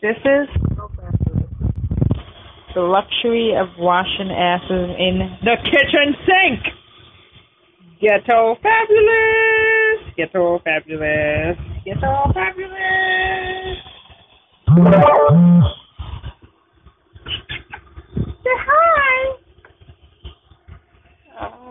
This is the luxury of washing asses in the kitchen sink. Ghetto fabulous! Ghetto fabulous! Ghetto fabulous! Say hi! Uh,